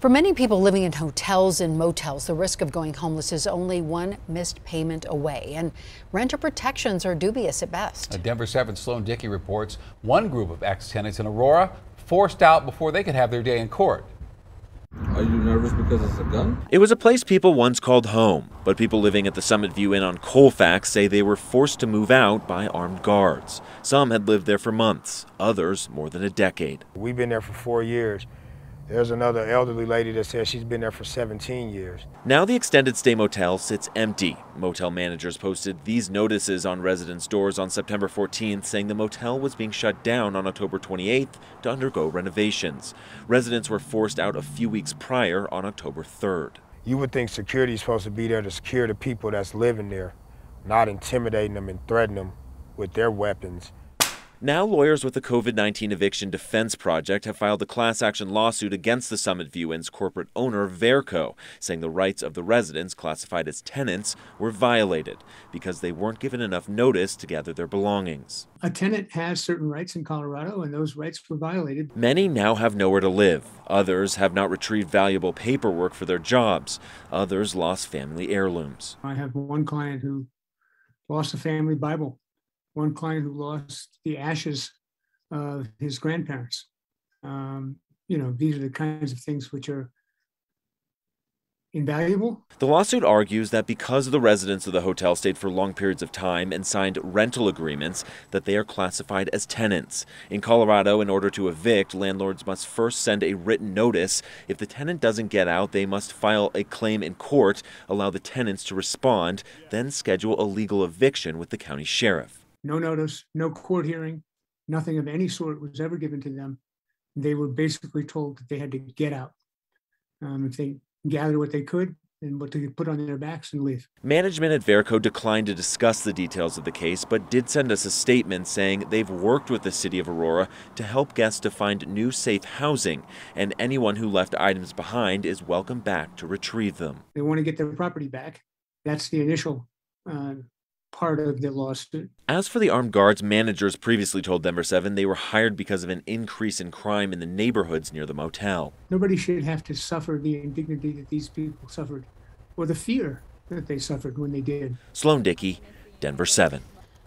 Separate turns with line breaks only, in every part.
For many people living in hotels and motels, the risk of going homeless is only one missed payment away, and renter protections are dubious at best.
A Denver 7 Sloan Dickey reports one group of ex tenants in Aurora forced out before they could have their day in court.
Are you nervous because it's a gun?
It was a place people once called home, but people living at the Summit View Inn on Colfax say they were forced to move out by armed guards. Some had lived there for months, others more than a decade.
We've been there for four years. There's another elderly lady that says she's been there for 17 years.
Now the extended stay motel sits empty. Motel managers posted these notices on residents' doors on September 14th saying the motel was being shut down on October 28th to undergo renovations. Residents were forced out a few weeks prior on October 3rd.
You would think security is supposed to be there to secure the people that's living there, not intimidating them and threatening them with their weapons.
Now, lawyers with the COVID 19 Eviction Defense Project have filed a class action lawsuit against the Summit View Inn's corporate owner, Verco, saying the rights of the residents classified as tenants were violated because they weren't given enough notice to gather their belongings.
A tenant has certain rights in Colorado, and those rights were violated.
Many now have nowhere to live. Others have not retrieved valuable paperwork for their jobs. Others lost family heirlooms.
I have one client who lost a family Bible one client who lost the ashes of his grandparents. Um, you know, these are the kinds of things which are invaluable.
The lawsuit argues that because the residents of the hotel stayed for long periods of time and signed rental agreements, that they are classified as tenants. In Colorado, in order to evict, landlords must first send a written notice. If the tenant doesn't get out, they must file a claim in court, allow the tenants to respond, then schedule a legal eviction with the county sheriff
no notice, no court hearing, nothing of any sort was ever given to them. They were basically told that they had to get out. Um, if they gathered what they could and what they could put on their backs and leave.
Management at Verco declined to discuss the details of the case, but did send us a statement saying they've worked with the city of Aurora to help guests to find new safe housing, and anyone who left items behind is welcome back to retrieve them.
They want to get their property back. That's the initial uh, part of the lawsuit.
As for the armed guards, managers previously told Denver 7 they were hired because of an increase in crime in the neighborhoods near the motel.
Nobody should have to suffer the indignity that these people suffered or the fear that they suffered when they did.
Sloan Dickey, Denver 7.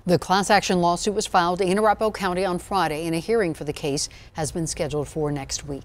The class action lawsuit was filed in Arapahoe County on Friday, and a hearing for the case has been scheduled for next week.